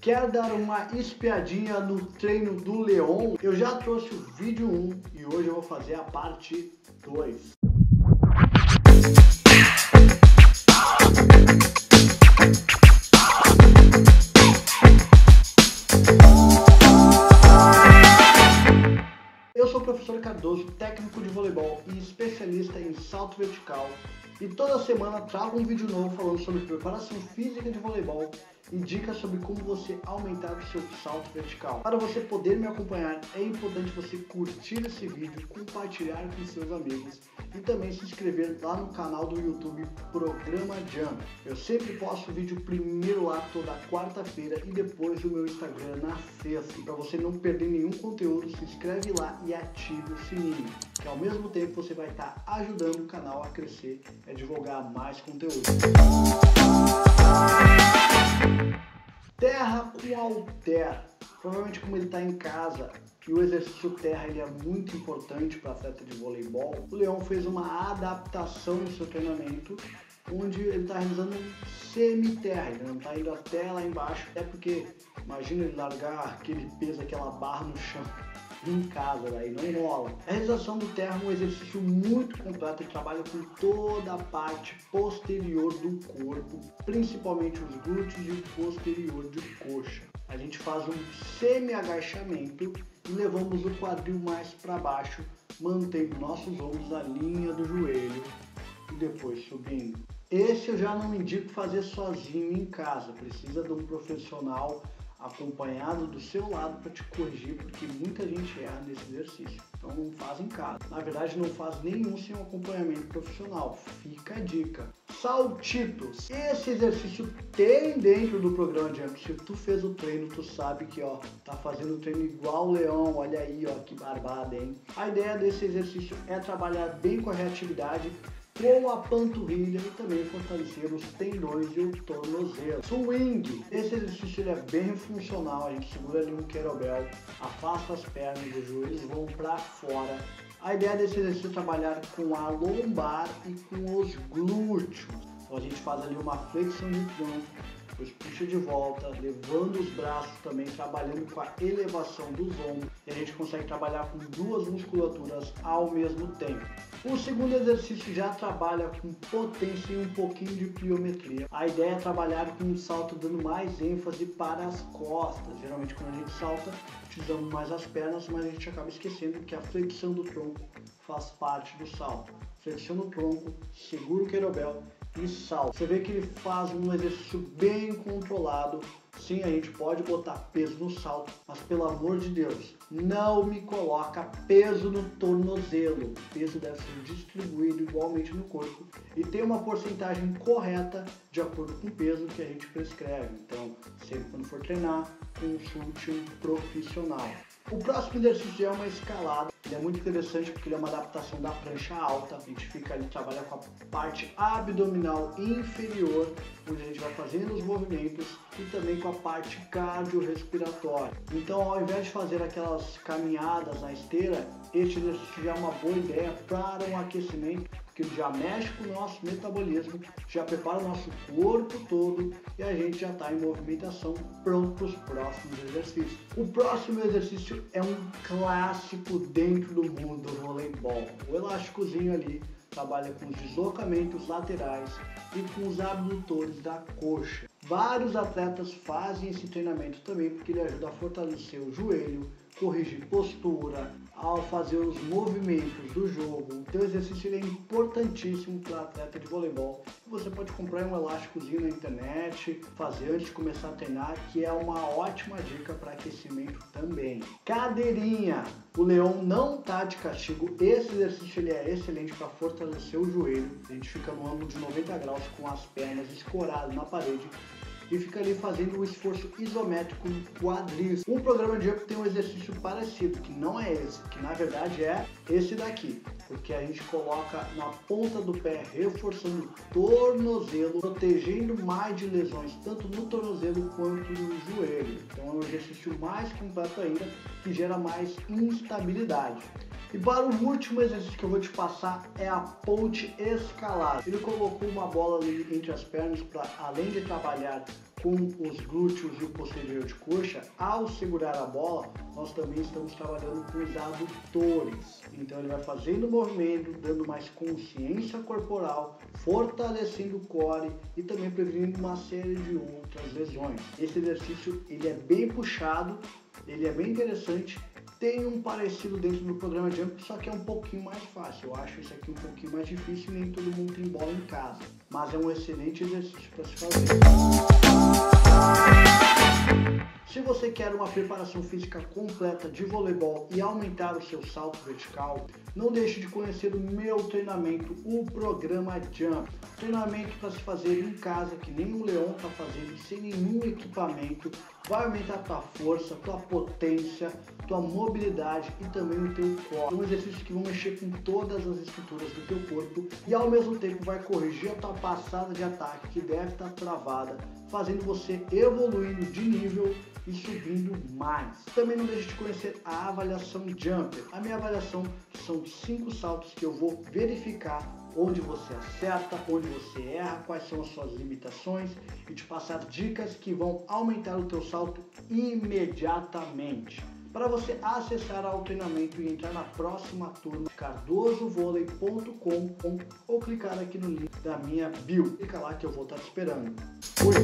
Quer dar uma espiadinha no treino do Leon? Eu já trouxe o vídeo 1 e hoje eu vou fazer a parte 2. Eu sou o professor Cardoso, técnico de voleibol e especialista em salto vertical e toda semana trago um vídeo novo falando sobre preparação física de voleibol e dicas sobre como você aumentar o seu salto vertical. Para você poder me acompanhar, é importante você curtir esse vídeo, compartilhar com seus amigos e também se inscrever lá no canal do YouTube Programa Jump. Eu sempre posto vídeo primeiro lá toda quarta-feira e depois no meu Instagram na sexta. Para você não perder nenhum conteúdo, se inscreve lá e ative o sininho, que ao mesmo tempo você vai estar ajudando o canal a crescer e divulgar mais conteúdo. Terra com alter. Provavelmente como ele está em casa e o exercício terra ele é muito importante para atleta de voleibol, o Leão fez uma adaptação no seu treinamento onde ele está realizando semi-terra, ele não está indo até lá embaixo, é porque imagina ele largar aquele peso, aquela barra no chão em casa, daí não rola. A realização do terra é um exercício muito completo, ele trabalha com toda a parte posterior do corpo, principalmente os glúteos e o posterior de coxa. A gente faz um semi-agachamento e levamos o quadril mais para baixo, mantendo nossos ombros na linha do joelho e depois subindo. Esse eu já não indico fazer sozinho em casa, precisa de um profissional acompanhado do seu lado para te corrigir, porque muita gente erra nesse exercício. Então não faz em casa. Na verdade, não faz nenhum sem um acompanhamento profissional. Fica a dica. Saltitos. Esse exercício tem dentro do programa de Jump. Se tu fez o treino, tu sabe que ó, tá fazendo o treino igual o leão. Olha aí, ó, que barbada, hein? A ideia desse exercício é trabalhar bem com a reatividade com a panturrilha e também fortalecer os tendões e o tornozelo. Swing. Esse exercício ele é bem funcional. A gente segura ali um kettlebell, afasta as pernas, os joelhos vão para fora. A ideia desse exercício é trabalhar com a lombar e com os glúteos. Então a gente faz ali uma flexão de tronco, depois puxa de volta, levando os braços também, trabalhando com a elevação dos ombros. E a gente consegue trabalhar com duas musculaturas ao mesmo tempo. O segundo exercício já trabalha com potência e um pouquinho de pliometria. A ideia é trabalhar com um salto dando mais ênfase para as costas. Geralmente quando a gente salta, utilizamos mais as pernas, mas a gente acaba esquecendo que a flexão do tronco faz parte do salto. Flexiona o tronco, segura o querobel e salta. Você vê que ele faz um exercício bem controlado. Sim, a gente pode botar peso no salto, mas pelo amor de Deus, não me coloca peso no tornozelo. O peso deve ser distribuído igualmente no corpo e tem uma porcentagem correta de acordo com o peso que a gente prescreve. Então, sempre quando for treinar, consulte um profissional. O próximo exercício é uma escalada. Ele é muito interessante porque ele é uma adaptação da prancha alta. A gente fica ali, trabalha com a parte abdominal inferior, onde a gente vai fazendo os movimentos e também com a parte cardiorrespiratória. Então, ao invés de fazer aquelas caminhadas na esteira, este exercício já é uma boa ideia para um aquecimento que já mexe com o nosso metabolismo, já prepara o nosso corpo todo e a gente já está em movimentação pronto para os próximos exercícios. O próximo exercício é um clássico dentro do mundo do voleibol. O elásticozinho ali trabalha com os deslocamentos laterais e com os abdutores da coxa. Vários atletas fazem esse treinamento também porque ele ajuda a fortalecer o joelho, corrigir postura, ao fazer os movimentos do jogo. O teu exercício é importantíssimo para atleta de voleibol. Você pode comprar um elásticozinho na internet, fazer antes de começar a treinar, que é uma ótima dica para aquecimento também. Cadeirinha. O leão não tá de castigo. Esse exercício ele é excelente para fortalecer o joelho. A gente fica no ângulo de 90 graus com as pernas escoradas na parede e fica ali fazendo o um esforço isométrico no quadris. Um programa de jump tem um exercício parecido, que não é esse, que na verdade é esse daqui, porque a gente coloca na ponta do pé, reforçando o tornozelo, protegendo mais de lesões, tanto no tornozelo quanto no joelho. Então é um exercício mais completo ainda, que gera mais instabilidade. E para o último exercício que eu vou te passar é a ponte escalada. Ele colocou uma bola ali entre as pernas para, além de trabalhar com os glúteos e o posterior de coxa, ao segurar a bola, nós também estamos trabalhando com os adutores. Então ele vai fazendo o movimento, dando mais consciência corporal, fortalecendo o core e também prevenindo uma série de outras lesões. Esse exercício ele é bem puxado, ele é bem interessante tem um parecido dentro do programa Jump, só que é um pouquinho mais fácil. Eu acho isso aqui um pouquinho mais difícil e nem todo mundo tem bola em casa. Mas é um excelente exercício para se fazer. Você quer uma preparação física completa de voleibol e aumentar o seu salto vertical, não deixe de conhecer o meu treinamento, o programa Jump. Treinamento para se fazer em casa, que nem o Leon está fazendo, sem nenhum equipamento. Vai aumentar tua força, tua potência, tua mobilidade e também o teu core. São exercícios que vão mexer com todas as estruturas do teu corpo e ao mesmo tempo vai corrigir a tua passada de ataque que deve estar travada, fazendo você evoluindo de nível e subindo mais. Também não deixe de conhecer a avaliação Jumper. A minha avaliação são cinco saltos que eu vou verificar onde você acerta, onde você erra, quais são as suas limitações e te passar dicas que vão aumentar o teu salto imediatamente. Para você acessar ao treinamento e entrar na próxima turma, cardosovôlei.com ou clicar aqui no link da minha bio. Clica lá que eu vou estar te esperando. Fui!